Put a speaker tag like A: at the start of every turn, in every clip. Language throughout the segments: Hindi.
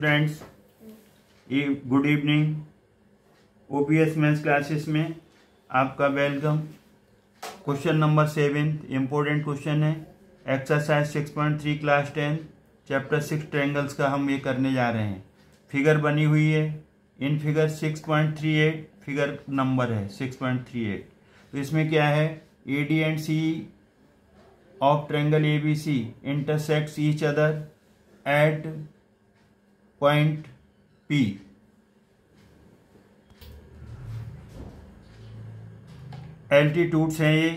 A: Friends good evening. OPS maths classes में आपका welcome. Question number seven important question है। Exercise six point three class ten chapter six triangles का हम ये करने जा रहे हैं। फिगर बनी हुई है। In figure six point three eight figure number है सिक्स पॉइंट थ्री एट तो इसमें क्या है? A D and C of triangle A B C intersect each other at point P. Altitudes हैं ये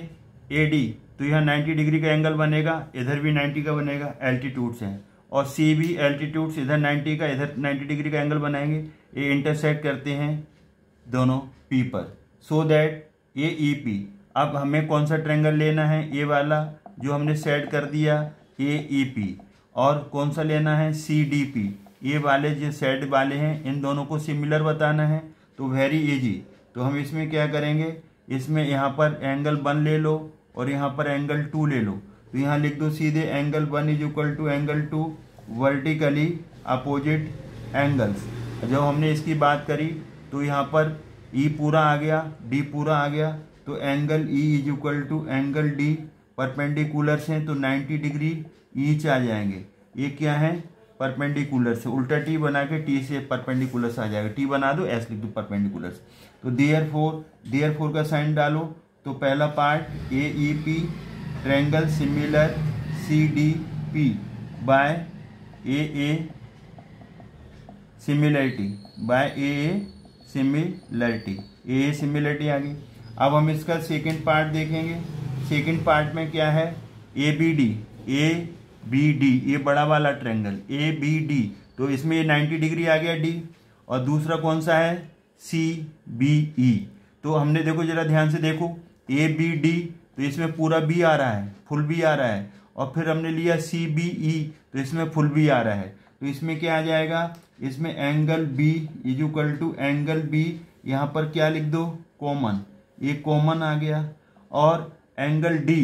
A: ए डी तो यहाँ 90 डिग्री का एंगल बनेगा, इधर भी 90 का बनेगा एल्टीट्यूड्स हैं। और सी भी एल्टीट्यूड्स इधर 90 का, इधर 90 डिग्री का एंगल बनाएँगे। ये इंटरसेक्ट करते हैं दोनों पी पर। सो दैट ये ई पी अब हमें कौन सा ट्रेंगल लेना है? ये वाला जो हमने सेट कर दिया ए ई पी और कौन सा लेना है? सी डी पी ये वाले जो सेट वाले हैं, इन दोनों को सिमिलर बताना है तो वेरी इजी तो हम इसमें क्या करेंगे? इसमें यहाँ पर एंगल वन ले लो और यहाँ पर एंगल टू ले लो। तो यहाँ लिख दो सीधे angle one is equal to angle two vertically opposite angles जब हमने इसकी बात करी तो यहाँ पर ई e पूरा आ गया डी पूरा आ गया तो angle E is equal to angle D perpendiculars हैं तो 90 डिग्री ईच आ जाएँगे। ये क्या है? परपेंडिकुलर से। उल्टा टी बना के टी से परपेंडिकुलर से आ जाएगा। टी बना दो एस लिख दो परपेंडिकुलर से तो देयर फोर देयर फोर का साइन डालो। तो पहला part A E P triangle similar C D P by A A similarity by A A similarity A A similarity आ गई। अब हम इसका सेकेंड पार्ट देखेंगे। सेकेंड पार्ट में क्या है? A B D A B D, ये बड़ा वाला ट्रेंगल ए बी डी तो इसमें ये नाइन्टी डिग्री आ गया डी और दूसरा कौन सा है? सी बी ई तो हमने देखो जरा ध्यान से देखो ए बी डी तो इसमें पूरा बी आ रहा है फुल बी आ रहा है, और फिर हमने लिया सी बी ई तो इसमें फुल बी आ रहा है तो इसमें क्या आ जाएगा? इसमें angle B is equal to angle B यहाँ पर क्या लिख दो? कॉमन ये कॉमन आ गया, और एंगल डी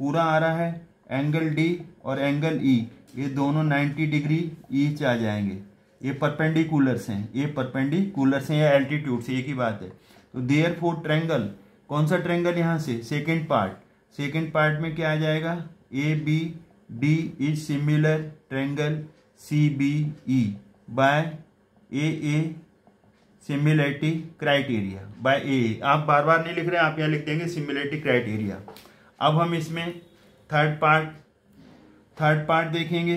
A: पूरा आ रहा है एंगल डी और एंगल ई e, ये दोनों 90 डिग्री ईच आ जाएँगे। ये परपेंडिकुलर्स हैं। ये परपेंडिकुलर्स हैं या एल्टीट्यूड से एक ही बात है। तो देयर फोर ट्रेंगल कौन सा ट्रेंगल यहाँ से? सेकेंड पार्ट सेकेंड पार्ट में क्या आ जाएगा? A B D is similar triangle C B E by A A similarity criteria by A आप बार बार नहीं लिख रहे हैं आप यहाँ लिख देंगे सिमिलरिटी क्राइटेरिया अब हम इसमें थर्ड पार्ट थर्ड पार्ट देखेंगे।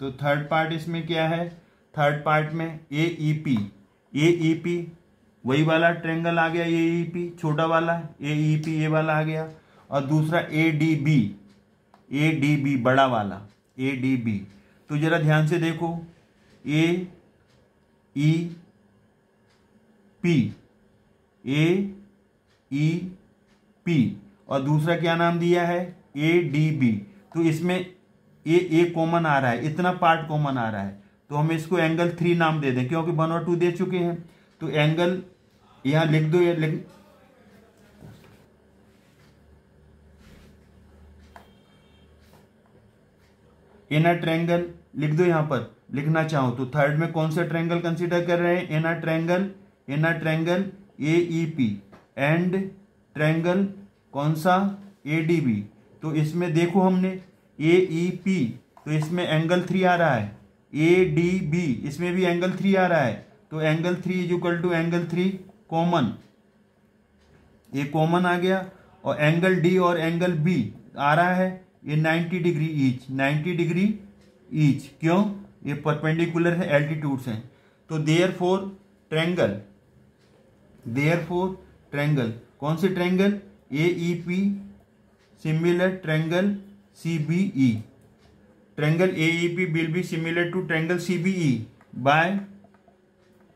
A: तो थर्ड पार्ट इसमें क्या है? थर्ड पार्ट में ए E P A E P वही वाला ट्रेंगल आ गया ए ई पी छोटा वाला ए ई पी ये वाला आ गया। और दूसरा A D B A D B बड़ा वाला। ए डी बी तो जरा ध्यान से देखो। ए E P A E P और दूसरा क्या नाम दिया है? ए डी बी तो इसमें ए ए कॉमन आ रहा है, इतना पार्ट कॉमन आ रहा है। तो हम इसको एंगल थ्री नाम दे दें, क्योंकि वन और टू दे चुके हैं। तो एंगल यहाँ लिख दो, ये लिख इनर ट्रैंगल लिख दो यहाँ पर, लिखना चाहो तो। थर्ड में कौन सा ट्रैंगल कंसीडर कर रहे हैं? Inner triangle inner triangle A E P and triangle कौन सा? ए डी बी तो इसमें देखो हमने ए ई पी तो इसमें एंगल थ्री आ रहा है। ए डी बी इसमें भी एंगल थ्री आ रहा है। तो angle three is equal to angle three common ये कॉमन आ गया और एंगल डी और एंगल बी आ रहा है। ये 90 डिग्री ईच 90 डिग्री ईच क्यों? ये परपेंडिकुलर है एल्टीट्यूड हैं। तो therefore triangle therefore triangle कौन से triangle A E P similar triangle CBE. Triangle AEP will be similar to triangle CBE by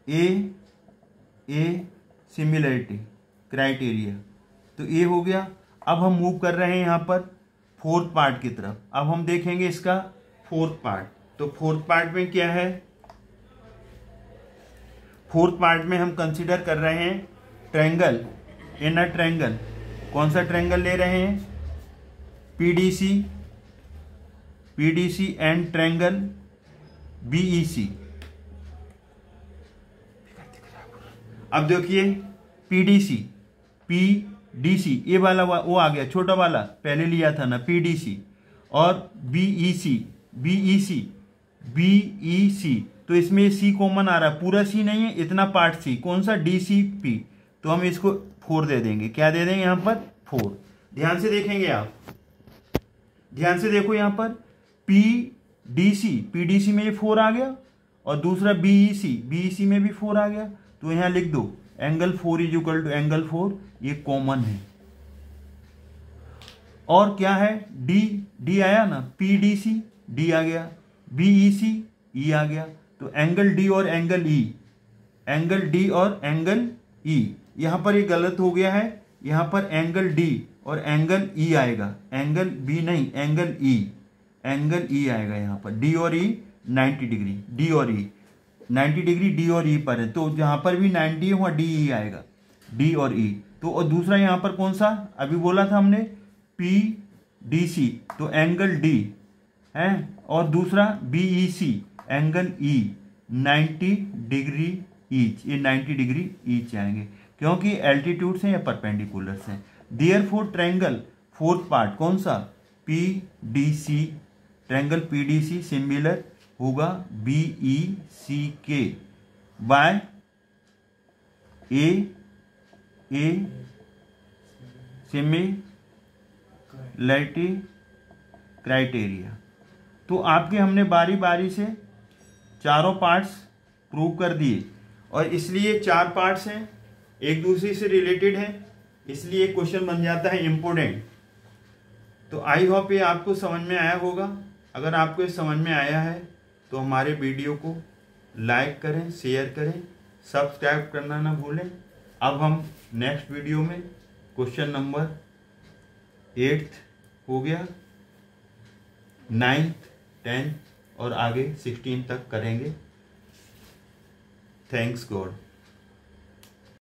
A: A A similarity criteria. तो ये हो गया। अब हम मूव कर रहे हैं यहाँ पर फोर्थ पार्ट की तरफ़। अब हम देखेंगे इसका फोर्थ पार्ट तो फोर्थ पार्ट में क्या है? फोर्थ पार्ट में हम कंसिडर कर रहे हैं ट्रैंगल इन अ ट्रैंगल कौन सा ट्रैंगल ले रहे हैं? PDC PDC and triangle BEC अब देखिए पीडीसी पी डी सी ये वाला वो आ गया, छोटा वाला, पहले लिया था ना पी डी सी और B E C B E C B E C तो इसमें सी कॉमन आ रहा है, पूरा सी नहीं है, इतना पार्ट सी कौन सा? डी सी पी तो हम इसको फोर दे देंगे। क्या दे देंगे यहाँ पर? फोर ध्यान से देखेंगे आप। ध्यान से देखो यहाँ पर P D C P D C में ये फोर आ गया, और दूसरा बीई सी बीई सी में भी फोर आ गया। तो यहाँ लिख दो angle four is equal to angle four ये कॉमन है। और क्या है? डी डी आया ना पी डी सी डी आ गया बीई सी ई आ गया। तो एंगल डी और एंगल ई एंगल डी और एंगल ई यहाँ पर ये गलत हो गया है, यहाँ पर एंगल डी और एंगल ई e आएगा। एंगल बी नहीं angle E e, angle E e आएगा यहाँ पर। डी और ई 90 डिग्री डी और ई 90 डिग्री डी और ई पर है। तो जहाँ पर भी 90 है वहाँ डी ई आएगा। डी और ई तो और दूसरा यहाँ पर कौन सा? अभी बोला था हमने पी डी सी तो एंगल डी है और दूसरा B E C angle E 90 degree each ये 90 डिग्री ईच आएँगे। क्योंकि एल्टीट्यूड से या परपेंडिकुलर से therefore triangle fourth part कौन सा? P D C triangle P D C similar होगा बी ई सी के by A A similarity criteria तो आपके हमने बारी बारी से चारों पार्ट्स प्रूव कर दिए और इसलिए चार पार्ट्स हैं, एक दूसरे से रिलेटेड है। इसलिए क्वेश्चन बन जाता है इम्पोर्टेंट तो आई होप ये आपको समझ में आया होगा। अगर आपको ये समझ में आया है तो हमारे वीडियो को लाइक करें शेयर करें सब्सक्राइब करना ना भूलें। अब हम नेक्स्ट वीडियो में क्वेश्चन नंबर एट्थ हो गया। नाइन्थ टेंथ और आगे सिक्सटीन तक करेंगे। Thanks God